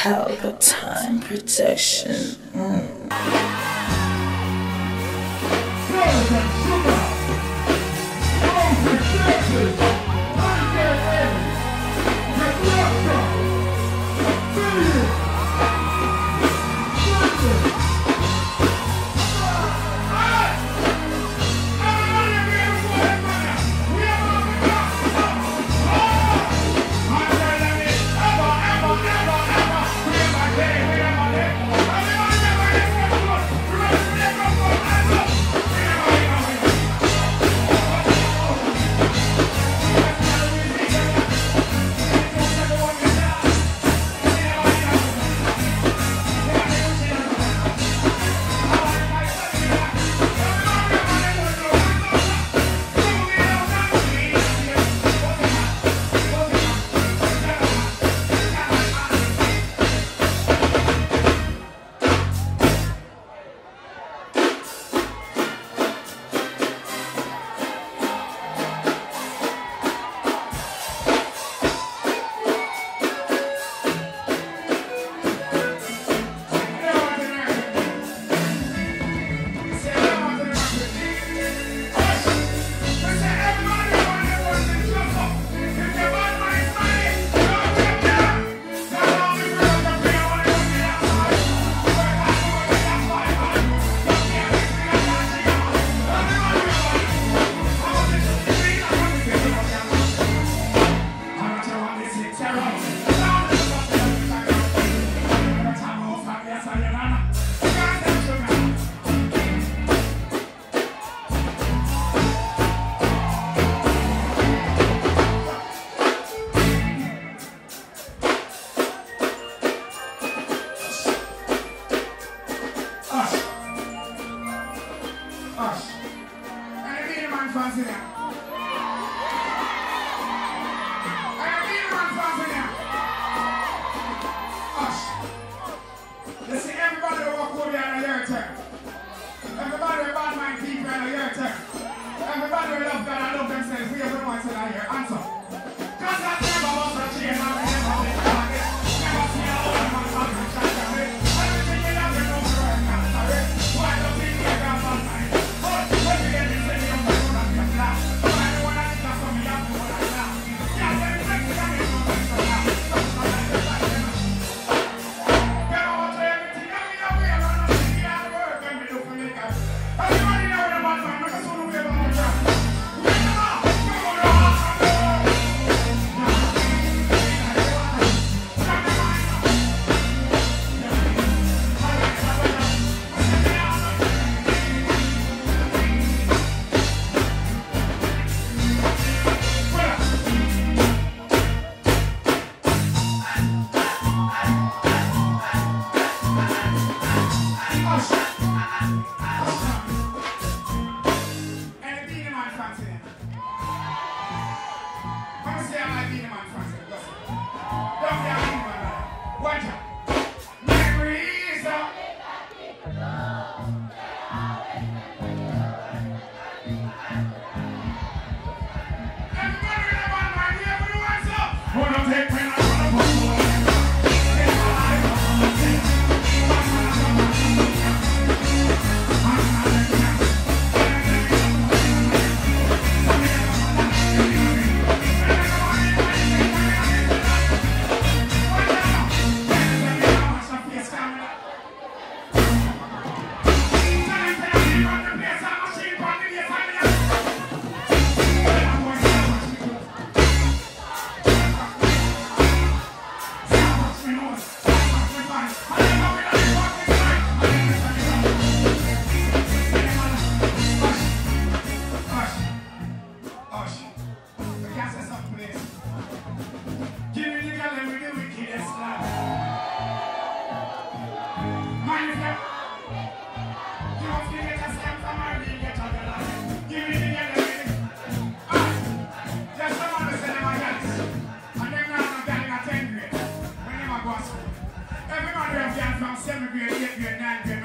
Pelpa time protection. Mm. Time protection. home, you're not, you're not.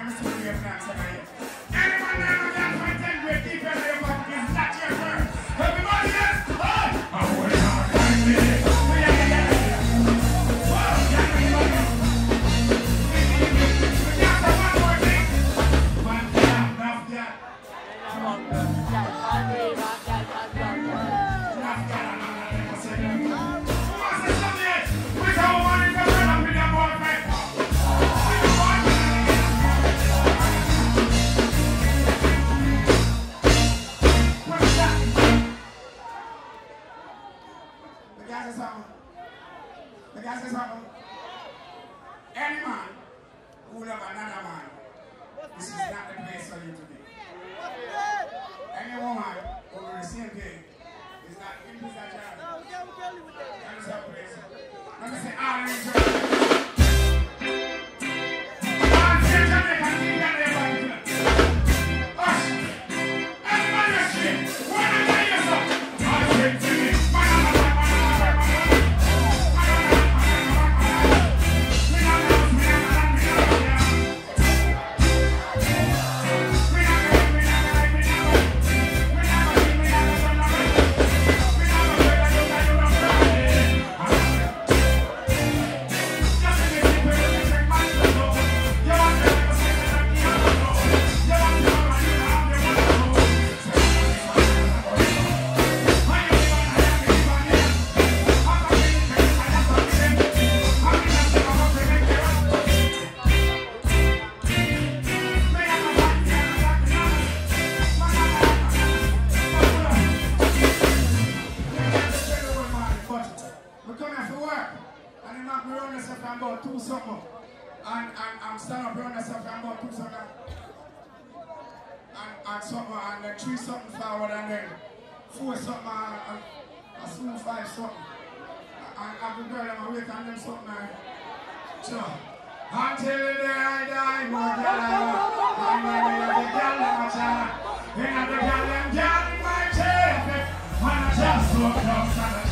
Something, and then three something forward, and then four something, and, and, soon five something. And, and the girl, I'm awake, and them something. So, until the day I die, more girl I then we have the girl in my child. We have the girl them girl my chair. And I just look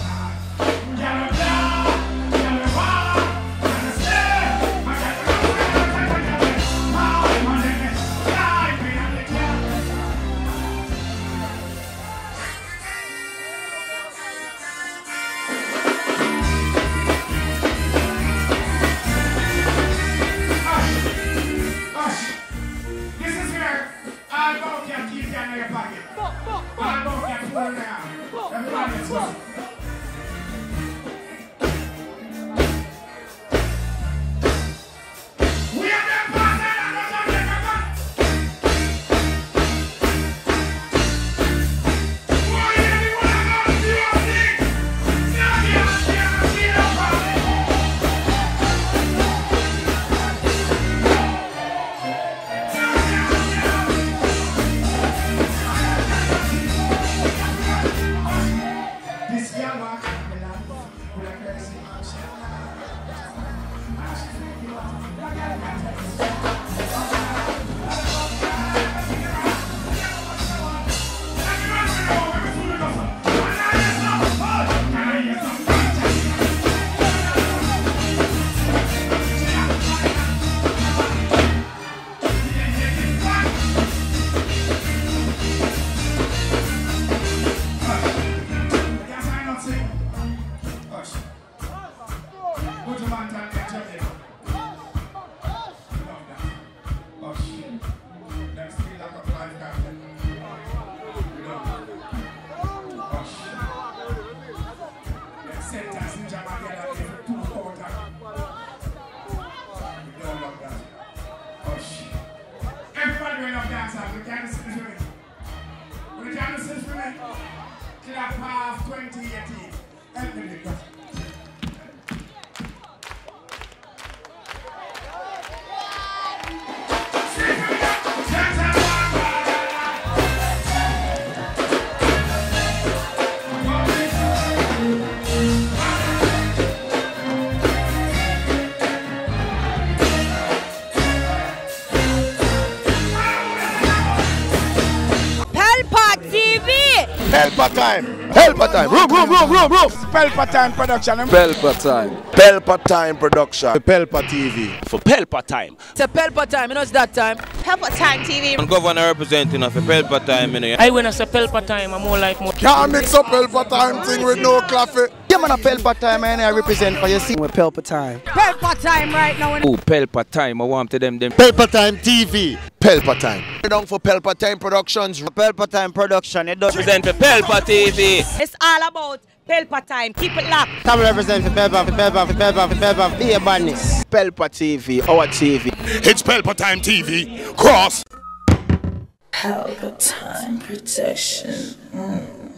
Clap half 2018. Help. Time. Helper time. Room, room, room, room, room. Pelpa Time Production. Pelpa time. Pelpa time production. Pelpa TV. For Pelpa time. It's a Pelpa time, you know it's that time. Pelpa Time TV. And governor representing of a Pelpa time, you know. I when I say Pelpa time, I'm more like more. Can't mix up Pelpa time thing with no coffee. Yeah, man, a Pelpa time, and I represent for you. See, with Pelpa time. Pelpa time right now. Oh, Pelpa time. I want to them them. Pelpa time TV. Pelpa time. We're down for Pelpa time productions. Pelpa time production. It does Represent for Pelpa TV. It's all about Pelpa time. Keep it locked. Come represent for Pelpa, for Pelpa, for Pelpa, for Pelpa. Be a badness. Pelpa TV. Our TV. It's Pelpa Time TV. Cross. Pelpa time protection. Mm.